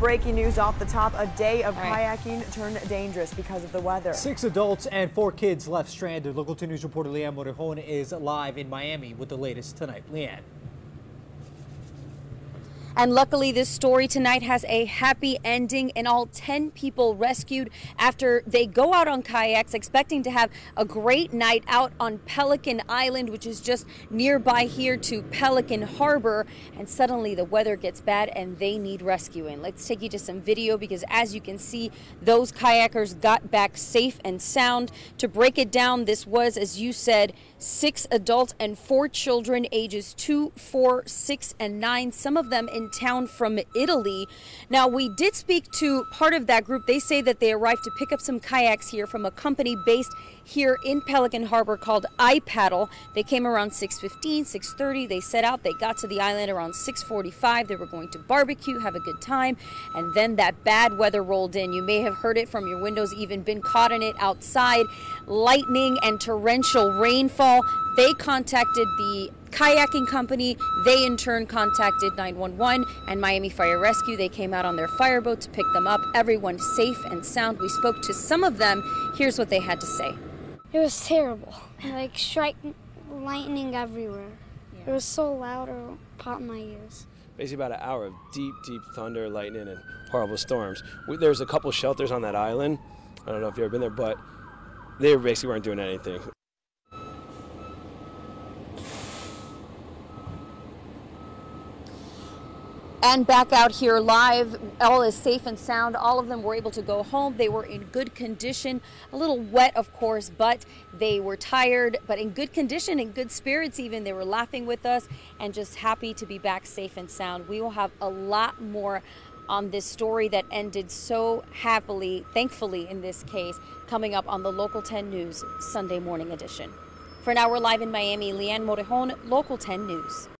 breaking news off the top. A day of right. kayaking turned dangerous because of the weather. Six adults and four kids left stranded. Local 2 News reporter Liane Morejon is live in Miami with the latest tonight. Leanne. And luckily, this story tonight has a happy ending. In all, 10 people rescued after they go out on kayaks expecting to have a great night out on Pelican Island, which is just nearby here to Pelican Harbor. And suddenly the weather gets bad and they need rescuing. Let's take you to some video because as you can see, those kayakers got back safe and sound. To break it down, this was, as you said, six adults and four children ages two, four, six, and nine. Some of them in town from Italy. Now, we did speak to part of that group. They say that they arrived to pick up some kayaks here from a company based here in Pelican Harbor called iPaddle. They came around 6:15, 6:30. They set out. They got to the island around 6:45. They were going to barbecue, have a good time, and then that bad weather rolled in. You may have heard it from your windows, even been caught in it outside. Lightning and torrential rainfall. They contacted the kayaking company. They in turn contacted 911 and Miami Fire Rescue. They came out on their fireboat to pick them up. Everyone safe and sound. We spoke to some of them. Here's what they had to say. It was terrible. Like strike lightning everywhere. Yeah. It was so loud it popped my ears. Basically about an hour of deep, deep thunder, lightning, and horrible storms. We, there's a couple shelters on that island. I don't know if you've ever been there, but they basically weren't doing anything. And back out here live. All is safe and sound. All of them were able to go home. They were in good condition. A little wet, of course, but they were tired, but in good condition, in good spirits even. They were laughing with us and just happy to be back safe and sound. We will have a lot more on this story that ended so happily, thankfully in this case, coming up on the Local 10 News Sunday morning edition. For now, we're live in Miami. Liane Morejon, Local 10 News.